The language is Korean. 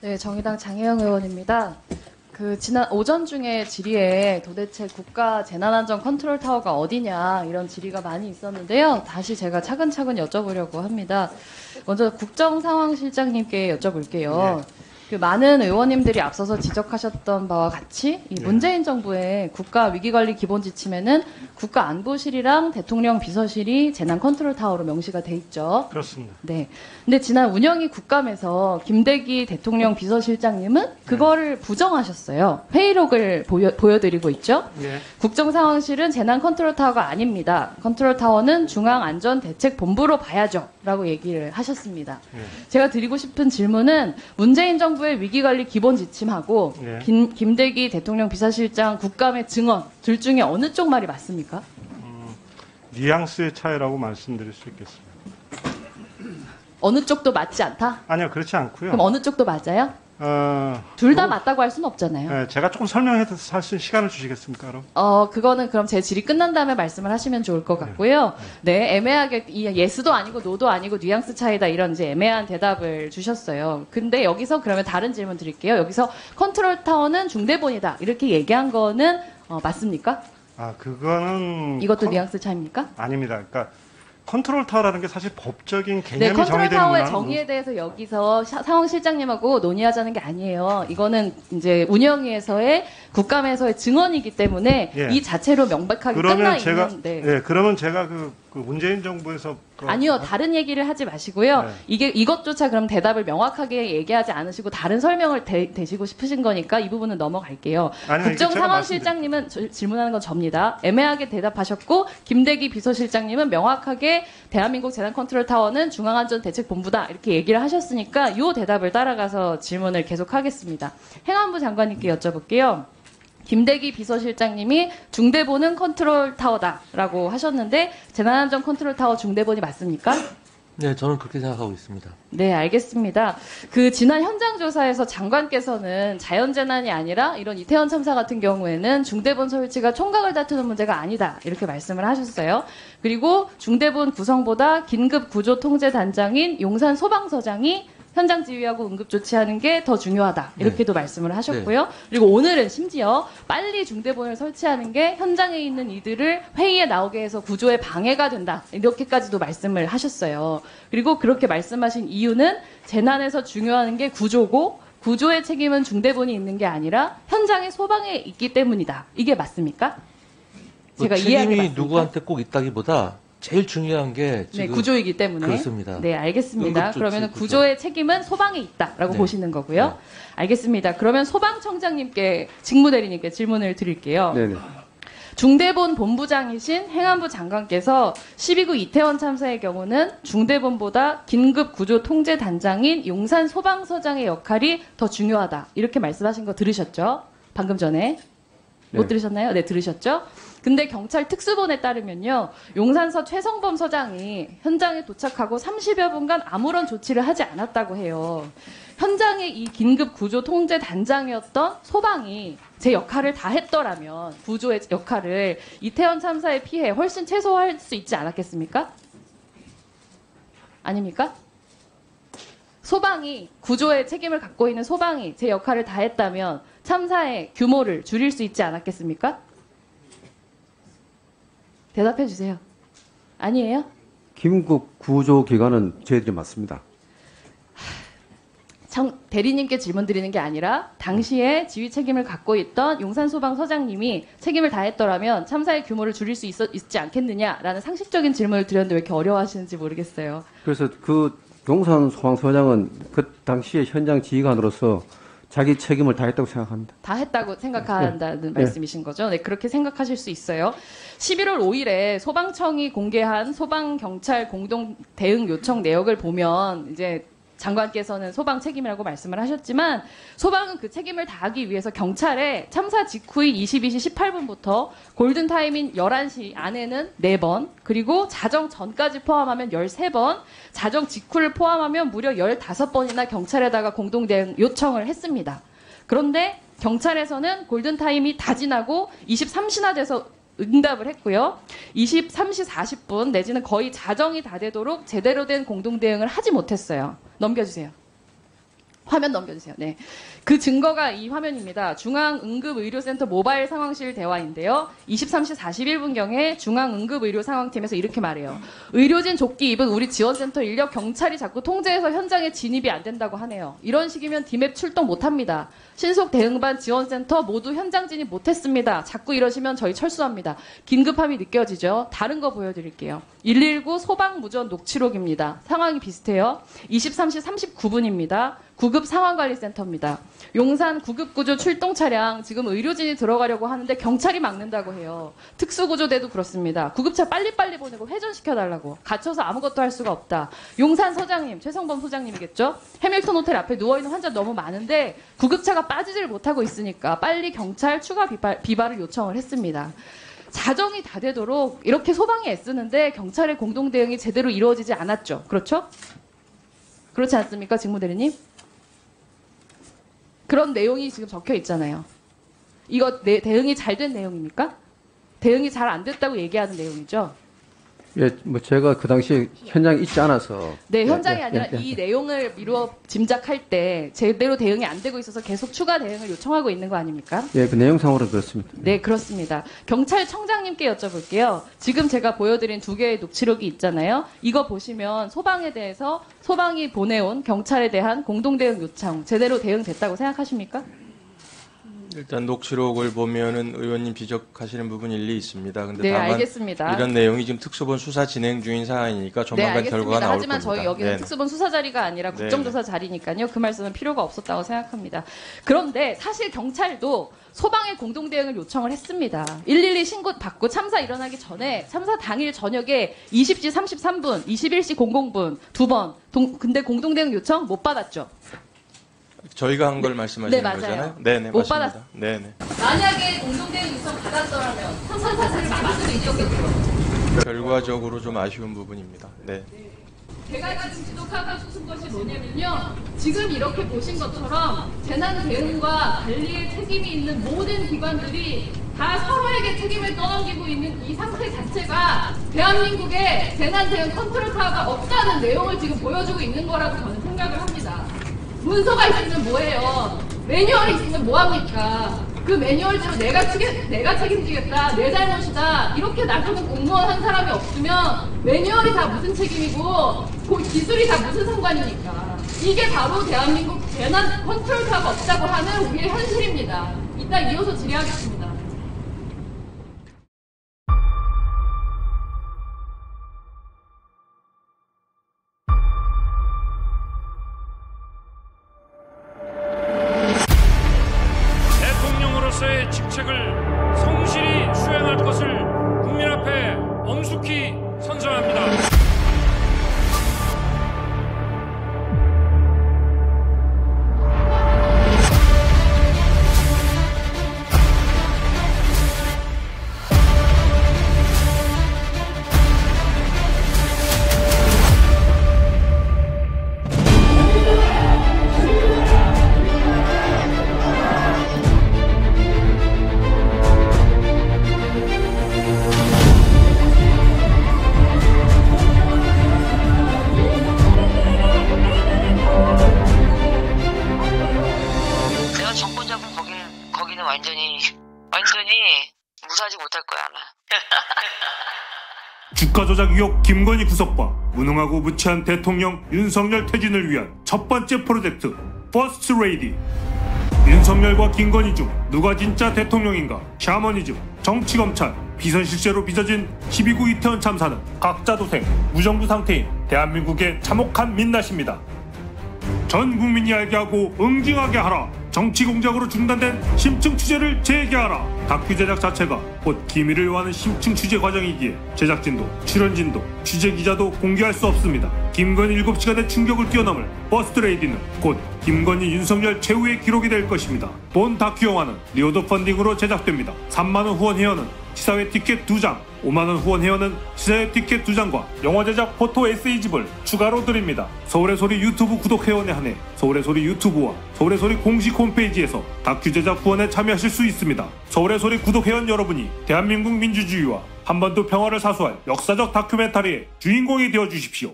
네, 정의당 장혜영 의원입니다. 그 지난 오전 중에 질의에 도대체 국가 재난안전 컨트롤 타워가 어디냐 이런 질의가 많이 있었는데요. 다시 제가 차근차근 여쭤보려고 합니다. 먼저 국정상황실장님께 여쭤볼게요. 그 많은 의원님들이 앞서서 지적하셨던 바와 같이 이 네. 문재인 정부의 국가 위기관리 기본 지침에는 국가 안보실이랑 대통령 비서실이 재난 컨트롤 타워로 명시가 돼 있죠. 그렇습니다. 네. 근데 지난 운영위 국감에서 김대기 대통령 비서실장님은 그거를 부정하셨어요. 회의록을 보여, 보여드리고 있죠. 예. 국정 상황실은 재난 컨트롤 타워가 아닙니다. 컨트롤 타워는 중앙 안전 대책 본부로 봐야죠. 라고 얘기를 하셨습니다. 예. 제가 드리고 싶은 질문은 문재인 정부 의 위기관리 기본 지침하고 예. 김, 김대기 대통령 비서실장 국감의 증언 둘 중에 어느 쪽 말이 맞습니까? 뉘앙스의 차이라고 말씀드릴 수 있겠습니다. 어느 쪽도 맞지 않다? 아니요, 그렇지 않고요. 그럼 어느 쪽도 맞아요? 어, 둘다 맞다고 할 수는 없잖아요. 예, 제가 조금 설명해서 있는 시간을 주시겠습니까, 그럼? 어, 그거는 그럼 제 질의 끝난 다음에 말씀을 하시면 좋을 것 같고요. 네, 애매하게, 이 yes도 아니고 no도 아니고 뉘앙스 차이다 이런 이제 애매한 대답을 주셨어요. 근데 여기서 그러면 다른 질문 드릴게요. 여기서 컨트롤 타워는 중대본이다. 이렇게 얘기한 거는 어, 맞습니까? 아, 그거는 이것도 컨- 뉘앙스 차입니까? 아닙니다. 그러니까 컨트롤 타워라는 게 사실 법적인 네, 개념이 컨트롤 정의되는 타워의 문화는 정의에 대해서 여기서 샤- 상황 실장님하고 논의하자는 게 아니에요. 이거는 이제 운영위에서의 국감에서의 증언이기 때문에 예. 이 자체로 명백하게 끝나 그러면 제가 있는데. 예, 그러면 제가 그, 그 문재인 정부에서 그- 아니요, 다른 얘기를 하지 마시고요. 네. 이게 이것조차 그럼 대답을 명확하게 얘기하지 않으시고 다른 설명을 대, 대시고 싶으신 거니까 이 부분은 넘어갈게요. 국정상황실장님은 저- 질문하는 건 접니다. 애매하게 대답하셨고 김대기 비서실장님은 명확하게 대한민국 재난 컨트롤 타워는 중앙안전대책본부다 이렇게 얘기를 하셨으니까 이 대답을 따라가서 질문을 계속하겠습니다. 행안부 장관님께 여쭤볼게요. 김대기 비서실장님이 중대본은 컨트롤 타워다라고 하셨는데 재난안전 컨트롤 타워 중대본이 맞습니까? 네, 저는 그렇게 생각하고 있습니다. 네, 알겠습니다. 그 지난 현장 조사에서 장관께서는 자연 재난이 아니라 이런 이태원 참사 같은 경우에는 중대본 설치가 총각을 다투는 문제가 아니다 이렇게 말씀을 하셨어요. 그리고 중대본 구성보다 긴급 구조 통제 단장인 용산 소방서장이 현장 지휘하고 응급 조치하는 게 더 중요하다 이렇게도 말씀을 하셨고요. 그리고 오늘은 심지어 빨리 중대본을 설치하는 게 현장에 있는 이들을 회의에 나오게 해서 구조에 방해가 된다 이렇게까지도 말씀을 하셨어요. 그리고 그렇게 말씀하신 이유는 재난에서 중요한 게 구조고 구조의 책임은 중대본이 있는 게 아니라 현장에 소방에 있기 때문이다. 이게 맞습니까? 그 제가 이해하게 책임이 맞습니까? 누구한테 꼭 있다기보다 제일 중요한 게 네, 지금 구조이기 때문에. 그렇습니다. 네, 알겠습니다. 그러면 구조. 구조의 책임은 소방에 있다라고 네. 보시는 거고요. 네. 알겠습니다. 그러면 소방청장님께 직무대리님께 질문을 드릴게요. 네네. 중대본 본부장이신 행안부 장관께서 12구 이태원 참사의 경우는 중대본보다 긴급 구조 통제 단장인 용산 소방서장의 역할이 더 중요하다. 이렇게 말씀하신 거 들으셨죠? 방금 전에. 못 네. 들으셨나요? 네, 들으셨죠? 근데 경찰 특수본에 따르면요. 용산서 최성범 서장이 현장에 도착하고 30여 분간 아무런 조치를 하지 않았다고 해요. 현장에 이 긴급 구조 통제 단장이었던 소방이 제 역할을 다 했더라면 구조의 역할을 이태원 참사의 피해 훨씬 최소화할 수 있지 않았겠습니까? 아닙니까? 소방이 구조의 책임을 갖고 있는 소방이 제 역할을 다 했다면 참사의 규모를 줄일 수 있지 않았겠습니까? 대답해 주세요. 아니에요? 긴급 구조 기관은 저희들이 맞습니다. 정, 대리님께 질문 드리는 게 아니라 당시에 지휘 책임을 갖고 있던 용산소방 서장님이 책임을 다했더라면 참사의 규모를 줄일 수 있었, 있지 않겠느냐라는 상식적인 질문을 드렸는데 왜 이렇게 어려워하시는지 모르겠어요. 그래서 그 용산 소방 서장은 그 당시에 현장 지휘관으로서 자기 책임을 다 했다고 생각합니다. 다 했다고 생각한다는 네. 말씀이신 거죠? 네, 그렇게 생각하실 수 있어요. 11월 5일에 소방청이 공개한 소방경찰 공동 대응 요청 내역을 보면 이제 장관께서는 소방 책임이라고 말씀을 하셨지만 소방은 그 책임을 다하기 위해서 경찰에 참사 직후인 22시 18분부터 골든 타임인 11시 안에는 4번 그리고 자정 전까지 포함하면 13번 자정 직후를 포함하면 무려 15번이나 경찰에다가 공동 대응 요청을 했습니다. 그런데 경찰에서는 골든타임이 다 지나고 23시나 돼서 응답을 했고요. 23시 40분 내지는 거의 자정이 다 되도록 제대로 된 공동 대응을 하지 못했어요. 넘겨주세요. 화면 넘겨주세요. 네. 그 증거가 이 화면입니다. 중앙응급의료센터 모바일 상황실 대화인데요. 23시 41분경에 중앙응급의료상황팀에서 이렇게 말해요. 의료진 조끼 입은 우리 지원센터 인력 경찰이 자꾸 통제해서 현장에 진입이 안 된다고 하네요. 이런 식이면 디맵 출동 못 합니다. 신속 대응반 지원센터 모두 현장 진입 못했습니다. 자꾸 이러시면 저희 철수합니다. 긴급함이 느껴지죠? 다른 거 보여드릴게요. 119 소방무전 녹취록입니다. 상황이 비슷해요. 23시 39분입니다. 구급 상황관리센터입니다. 용산 구급구조 출동 차량 지금 의료진이 들어가려고 하는데 경찰이 막는다고 해요. 특수구조대도 그렇습니다. 구급차 빨리빨리 보내고 회전시켜달라고. 갇혀서 아무것도 할 수가 없다. 용산 서장님, 최성범 소장님이겠죠? 해밀턴 호텔 앞에 누워있는 환자 너무 많은데 구급차가 빠지질 못하고 있으니까 빨리 경찰 추가 비발, 비발을 요청을 했습니다. 자정이 다 되도록 이렇게 소방이 애쓰는데 경찰의 공동 대응이 제대로 이루어지지 않았죠. 그렇죠? 그렇지 않습니까, 직무 대리님? 그런 내용이 지금 적혀 있잖아요. 이거 내- 대응이 잘 된 내용입니까? 대응이 잘 안 됐다고 얘기하는 내용이죠. 예, 뭐 제가 그 당시에 현장에 있지 않아서 네, 예, 현장이 예, 아니라 예, 예. 이 내용을 미루어 짐작할 때 제대로 대응이 안 되고 있어서 계속 추가 대응을 요청하고 있는 거 아닙니까? 예, 그 내용상으로 그렇습니다. 네, 그렇습니다. 경찰청장님께 여쭤볼게요. 지금 제가 보여드린 두 개의 녹취록이 있잖아요. 이거 보시면 소방에 대해서 소방이 보내온 경찰에 대한 공동 대응 요청 제대로 대응됐다고 생각하십니까? 일단 녹취록을 보면은 의원님 지적하시는 부분 일리 있습니다. 근데 네, 다만 알겠습니다. 이런 내용이 지금 특수본 수사 진행 중인 사안이니까 네, 조만간 알겠습니다. 결과가 나올 하지만 겁니다. 저희 여기는 네. 특수본 수사 자리가 아니라 네, 국정조사 자리니까요. 그 말씀은 필요가 없었다고 생각합니다. 그런데 사실 경찰도 소방의 공동 대응을 요청을 했습니다. 112 신고 받고 참사 일어나기 전에 참사 당일 저녁에 20시 33분, 21시 00분 두 번. 근데 공동 대응 요청 못 받았죠. 저희가 한 걸 말씀하시는 네, 맞아요. 거잖아요. 네, 네, 못 맞습니다. 받았- 네, 네. 만약에 공동 대응 요청 받았더라면 참사 사실을 막을 수 있었겠죠. 결과적으로 좀 아쉬운 부분입니다. 네. 제가 지금 지적하고 싶은 것이 뭐냐면요. 지금 이렇게 보신 것처럼 재난 대응과 관리에 책임이 있는 모든 기관들이 다 서로에게 책임을 떠넘기고 있는 이 상태 자체가 대한민국의 재난 대응 컨트롤 타워가 없다는 내용을 지금 보여주고 있는 거라고 저는 생각을 합니다. 문서가 있으면 뭐예요? 매뉴얼이 있으면 뭐합니까? 그 매뉴얼대로 내가, 책임, 내가 책임지겠다, 내 잘못이다, 이렇게 나서는 공무원 한 사람이 없으면 매뉴얼이 다 무슨 책임이고, 그 기술이 다 무슨 상관입니까? 이게 바로 대한민국 재난 컨트롤 타워가 없다고 하는 우리의 현실입니다. 이따 이어서 질의하겠습니다. 앞에 엄숙히 주가 조작 의혹 김건희 구속과 무능하고 무치한 대통령 윤석열 퇴진을 위한 첫 번째 프로젝트 퍼스트 레이디 윤석열과 김건희 중 누가 진짜 대통령인가 샤머니즘 정치검찰 비선실세로 빚어진 10.29 이태원 참사는 각자 도생 무정부 상태인 대한민국의 참혹한 민낯입니다 전 국민이 알게 하고 응징하게 하라. 정치 공작으로 중단된 심층 취재를 재개하라. 다큐 제작 자체가 곧 기밀을 요하는 심층 취재 과정이기에 제작진도 출연진도 취재 기자도 공개할 수 없습니다. 김건희 7시간의 충격을 뛰어넘을 퍼스트 레이디는 곧 김건희 윤석열 최후의 기록이 될 것입니다. 본 다큐 영화는 reward funding으로 제작됩니다. 3만원 후원 회원은 시사회 티켓 2장, 5만원 후원 회원은 시사회 티켓 2장과 영화 제작 포토 에세이 집을 추가로 드립니다. 서울의 소리 유튜브 구독 회원에 한해 서울의 소리 유튜브와 서울의 소리 공식 홈페이지에서 다큐 제작 후원에 참여하실 수 있습니다. 서울의 소리 구독 회원 여러분이 대한민국 민주주의와 한반도 평화를 사수할 역사적 다큐멘터리의 주인공이 되어 주십시오.